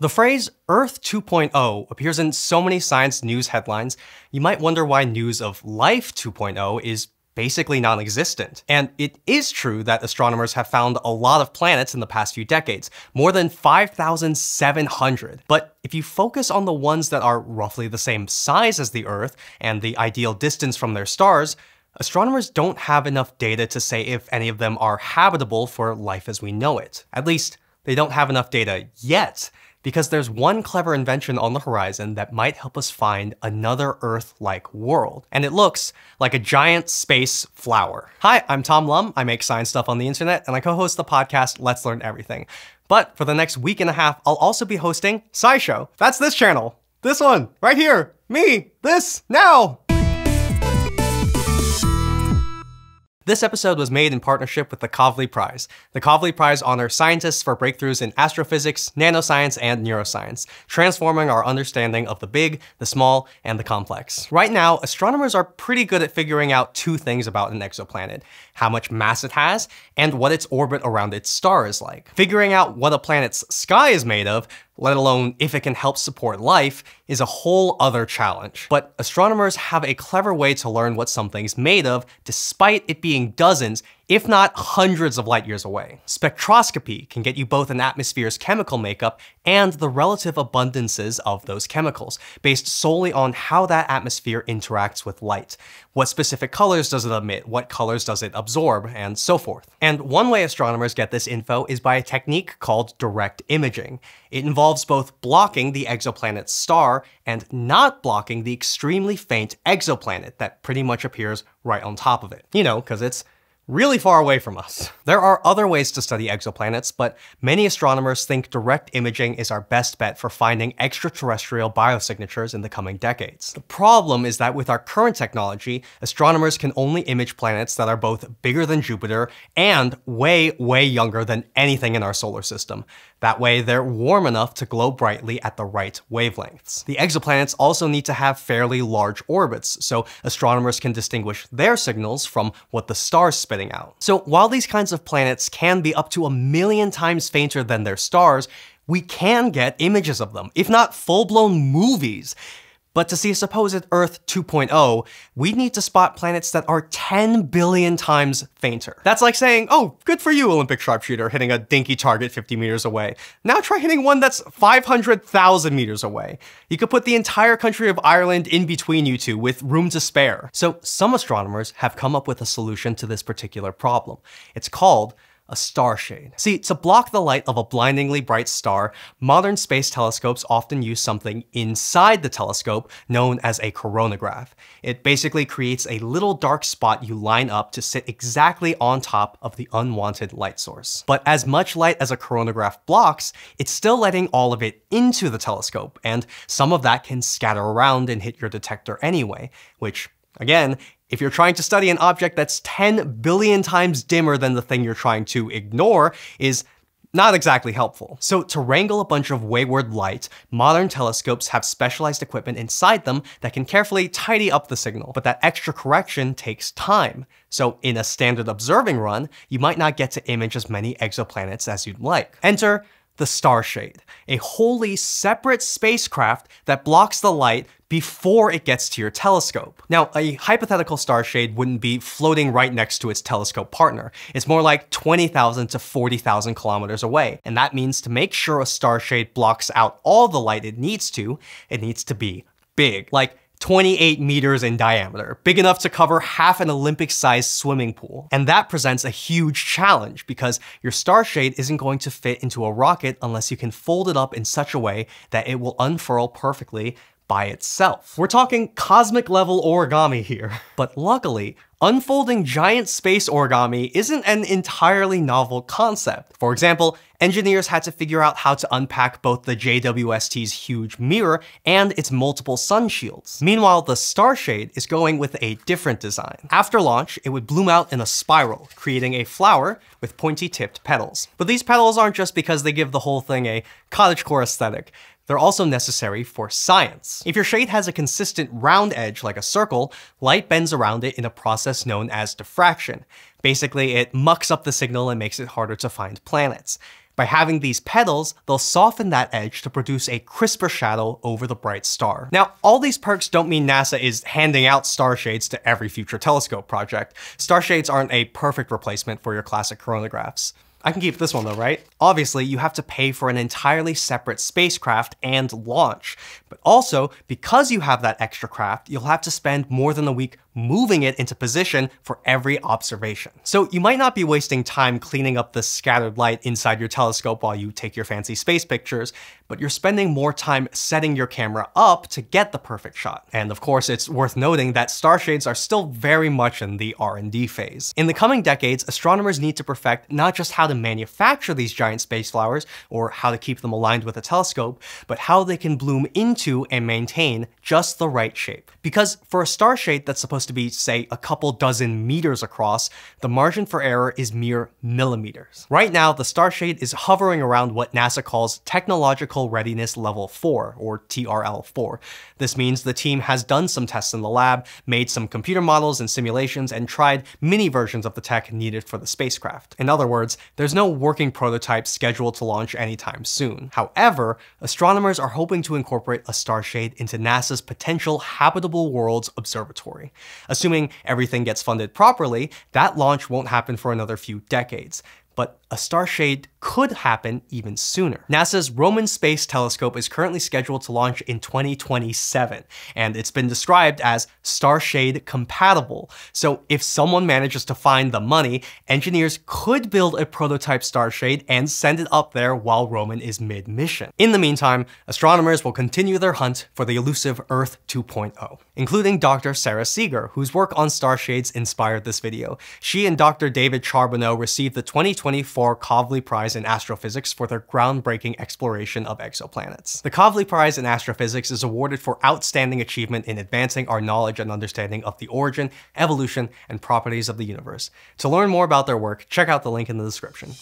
The phrase Earth 2.0 appears in so many science news headlines, you might wonder why news of Life 2.0 is basically non-existent. And it is true that astronomers have found a lot of planets in the past few decades, more than 5,700. But if you focus on the ones that are roughly the same size as the Earth and the ideal distance from their stars, astronomers don't have enough data to say if any of them are habitable for life as we know it. At least, they don't have enough data yet because there's one clever invention on the horizon that might help us find another Earth-like world. And it looks like a giant space flower. Hi, I'm Tom Lum. I make science stuff on the internet, and I co-host the podcast Let's Learn Everything. But for the next week and a half, I'll also be hosting SciShow. That's this channel. This one, right here. Me, this, now. This episode was made in partnership with the Kavli Prize. The Kavli Prize honors scientists for breakthroughs in astrophysics, nanoscience, and neuroscience, transforming our understanding of the big, the small, and the complex. Right now, astronomers are pretty good at figuring out two things about an exoplanet, how much mass it has, and what its orbit around its star is like. Figuring out what a planet's sky is made of let alone if it can help support life, is a whole other challenge. But astronomers have a clever way to learn what something's made of, despite it being dozens, if not hundreds of light years away. Spectroscopy can get you both an atmosphere's chemical makeup and the relative abundances of those chemicals, based solely on how that atmosphere interacts with light. What specific colors does it emit, what colors does it absorb, and so forth. And one way astronomers get this info is by a technique called direct imaging. It involves both blocking the exoplanet's star and not blocking the extremely faint exoplanet that pretty much appears right on top of it. You know, because it's really far away from us. There are other ways to study exoplanets, but many astronomers think direct imaging is our best bet for finding extraterrestrial biosignatures in the coming decades. The problem is that with our current technology, astronomers can only image planets that are both bigger than Jupiter and way, way younger than anything in our solar system. That way, they're warm enough to glow brightly at the right wavelengths. The exoplanets also need to have fairly large orbits, so astronomers can distinguish their signals from what the star's out. So while these kinds of planets can be up to a million times fainter than their stars, we can get images of them, if not full-blown movies. But to see a supposed Earth 2.0, we'd need to spot planets that are 10 billion times fainter. That's like saying, oh, good for you, Olympic sharpshooter, hitting a dinky target 50 meters away. Now try hitting one that's 500,000 meters away. You could put the entire country of Ireland in between you two with room to spare. So some astronomers have come up with a solution to this particular problem. It's called a star shade. See, to block the light of a blindingly bright star, modern space telescopes often use something inside the telescope known as a coronagraph. It basically creates a little dark spot you line up to sit exactly on top of the unwanted light source. But as much light as a coronagraph blocks, it's still letting all of it into the telescope, and some of that can scatter around and hit your detector anyway, which Again, if you're trying to study an object that's 10 billion times dimmer than the thing you're trying to ignore, is not exactly helpful. So to wrangle a bunch of wayward light, modern telescopes have specialized equipment inside them that can carefully tidy up the signal, but that extra correction takes time. So in a standard observing run, you might not get to image as many exoplanets as you'd like. Enter the Starshade, a wholly separate spacecraft that blocks the light before it gets to your telescope. Now, a hypothetical starshade wouldn't be floating right next to its telescope partner. It's more like 20,000 to 40,000 kilometers away. And that means to make sure a starshade blocks out all the light it needs to, it needs to be big. Like 28 meters in diameter, big enough to cover half an Olympic-sized swimming pool. And that presents a huge challenge because your star shade isn't going to fit into a rocket unless you can fold it up in such a way that it will unfurl perfectly by itself. We're talking cosmic level origami here. But luckily, unfolding giant space origami isn't an entirely novel concept. For example, engineers had to figure out how to unpack both the JWST's huge mirror and its multiple sun shields. Meanwhile, the Starshade is going with a different design. After launch, it would bloom out in a spiral, creating a flower with pointy-tipped petals. But these petals aren't just because they give the whole thing a cottagecore aesthetic. They're also necessary for science. If your shade has a consistent round edge like a circle, light bends around it in a process known as diffraction. Basically, it mucks up the signal and makes it harder to find planets. By having these petals, they'll soften that edge to produce a crisper shadow over the bright star. Now, all these perks don't mean NASA is handing out star shades to every future telescope project. Star shades aren't a perfect replacement for your classic coronagraphs. I can keep this one though, right? Obviously, you have to pay for an entirely separate spacecraft and launch. But also, because you have that extra craft, you'll have to spend more than a week moving it into position for every observation. So you might not be wasting time cleaning up the scattered light inside your telescope while you take your fancy space pictures, but you're spending more time setting your camera up to get the perfect shot. And of course, it's worth noting that starshades are still very much in the R&D phase. In the coming decades, astronomers need to perfect not just how to manufacture these giant space flowers, or how to keep them aligned with a telescope, but how they can bloom into and maintain just the right shape. Because for a starshade that's supposed to be, say, a couple dozen meters across, the margin for error is mere millimeters. Right now, the Starshade is hovering around what NASA calls Technological Readiness Level 4, or TRL4. This means the team has done some tests in the lab, made some computer models and simulations, and tried mini versions of the tech needed for the spacecraft. In other words, there's no working prototype scheduled to launch anytime soon. However, astronomers are hoping to incorporate a Starshade into NASA's potential habitable worlds observatory. Assuming everything gets funded properly, that launch won't happen for another few decades. But a starshade could happen even sooner. NASA's Roman Space Telescope is currently scheduled to launch in 2027, and it's been described as starshade compatible. So if someone manages to find the money, engineers could build a prototype starshade and send it up there while Roman is mid-mission. In the meantime, astronomers will continue their hunt for the elusive Earth 2.0, including Dr. Sara Seager, whose work on starshades inspired this video. She and Dr. David Charbonneau received the 2024 Kavli Prize in Astrophysics for their groundbreaking exploration of exoplanets. The Kavli Prize in Astrophysics is awarded for outstanding achievement in advancing our knowledge and understanding of the origin, evolution, and properties of the universe. To learn more about their work, check out the link in the description.